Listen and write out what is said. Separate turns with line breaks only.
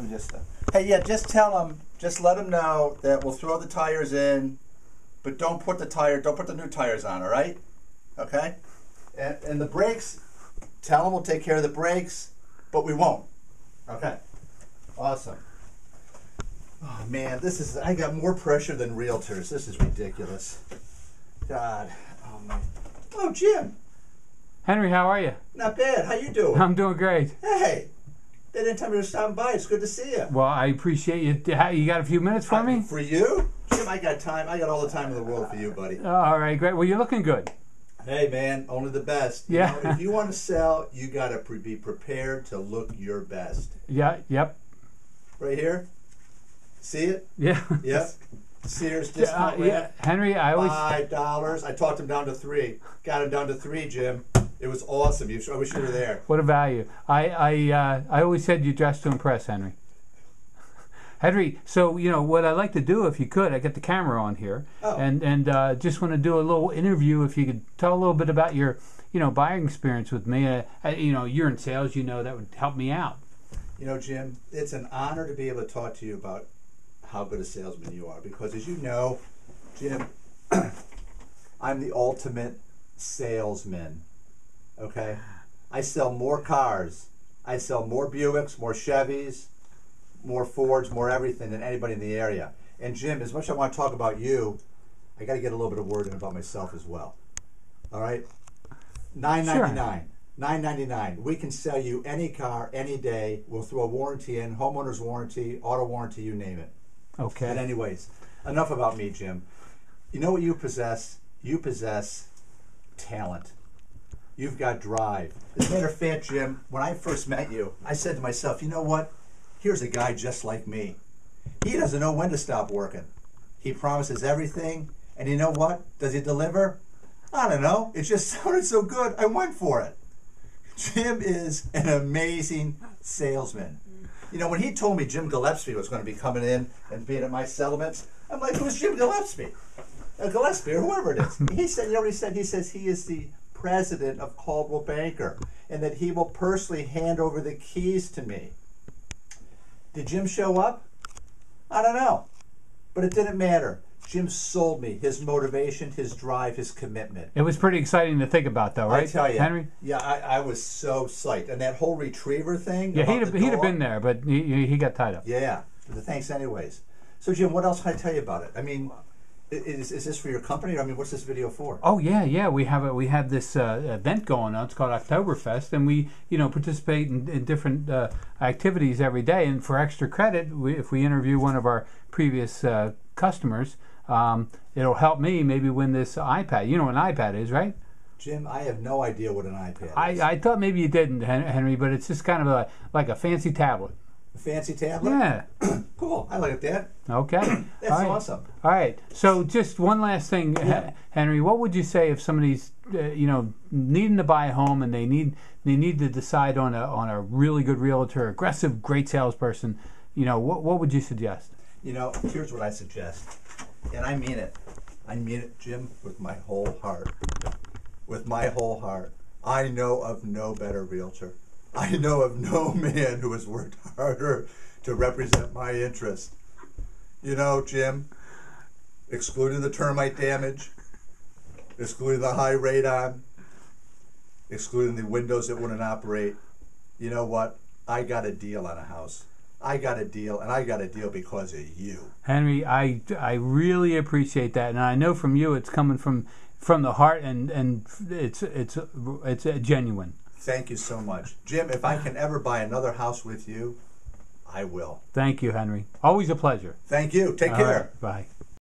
Me just. Uh, hey, yeah, just tell them. Just let them know that we'll throw the tires in, but don't put the tire. Don't put the new tires on. All right? Okay. And, and the brakes. Tell them we'll take care of the brakes, but we won't. Okay. Awesome. Oh man, this is. I got more pressure than realtors. This is ridiculous. God. Oh my. Oh, Jim.
Henry, how are you?
Not bad. How you doing?
I'm doing great.
Hey, they didn't tell me to stop by. It's good to see you.
Well, I appreciate you. You got a few minutes for me?
For you? Jim, I got time. I got all the time in the world for you, buddy.
All right, great. Well, you're looking good.
Hey, man, only the best. You
Yeah.
know, if you want to sell, you got to pre- be prepared to look your best.
Yeah. Yep.
Right here. See it?
Yeah.
Yep. Sears
Uh,
discount
yeah,
rate.
Henry, I always.
Five dollars. I talked him down to three. Got him down to three, Jim. It was awesome. You, I wish you were there.
What a value! I I uh, I always said you dress to impress, Henry. Henry, so you know what I'd like to do, if you could, I got the camera on here,
Oh.
and and uh, just want to do a little interview. If you could tell a little bit about your, you know, buying experience with me. Uh, uh, you know, you're in sales, you know that would help me out.
You know, Jim, it's an honor to be able to talk to you about how good a salesman you are because, as you know, Jim, I'm the ultimate salesman. Okay? I sell more cars, I sell more Buicks, more Chevys, more Fords, more everything than anybody in the area. And, Jim, as much as I want to talk about you, I got to get a little bit of word in about myself as well. All right? Nine ninety nine. Nine ninety nine. We can sell you any car any day. We'll throw a warranty in, homeowner's warranty, auto warranty, you name it.
Okay.
But anyways, enough about me, Jim. You know what you possess? You possess talent. You've got drive. As a matter of fact, Jim, when I first met you, I said to myself, you know what? Here's a guy just like me. He doesn't know when to stop working. He promises everything, and you know what? Does he deliver? I don't know. It just sounded so good, I went for it. Jim is an amazing salesman. You know, when he told me Jim Gillespie was going to be coming in and being at my settlements, I'm like, who's Jim Gillespie? Uh, Gillespie or whoever it is. he said, you know what he said? He says he is the president of Coldwell Banker and that he will personally hand over the keys to me. Did Jim show up? I don't know. But it didn't matter. Jim sold me his motivation, his drive, his commitment.
It was pretty exciting to think about, though, right,
I tell you,
Henry?
Yeah, I, I was so psyched, and that whole retriever thing.
Yeah, he'd have, he'd have been there, but he, he got tied up.
Yeah, thanks anyways. So Jim, what else can I tell you about it? I mean, is, is this for your company? I mean, what's this video for?
Oh yeah, yeah. We have a, we have this uh, event going on. It's called Oktoberfest, and we you know participate in, in different uh, activities every day. And for extra credit, we, if we interview one of our previous uh, customers, um, it'll help me maybe win this iPad. You know what an iPad is, right?
Jim, I have no idea what an iPad is.
I, I thought maybe you didn't, Henry, but it's just kind of a, like a fancy tablet.
A fancy tablet?
Yeah.
Cool. I like that.
Okay.
That's
All right.
awesome.
All right. So, just one last thing, H- Henry. What would you say if somebody's, uh, you know, needing to buy a home and they need they need to decide on a on a really good realtor, aggressive, great salesperson? You know, what what would you suggest?
You know, here's what I suggest, and I mean it. I mean it, Jim, with my whole heart. With my whole heart. I know of no better realtor. I know of no man who has worked harder to represent my interest. You know, Jim, excluding the termite damage, excluding the high radon, excluding the windows that wouldn't operate, you know what? I got a deal on a house. I got a deal, and I got a deal because of you.
Henry, I, I really appreciate that, and I know from you it's coming from from the heart, and, and it's it's it's uh, genuine.
Thank you so much. Jim, if I can ever buy another house with you, I will.
Thank you, Henry. Always a pleasure.
Thank you. Take
All
care.
right, Bye.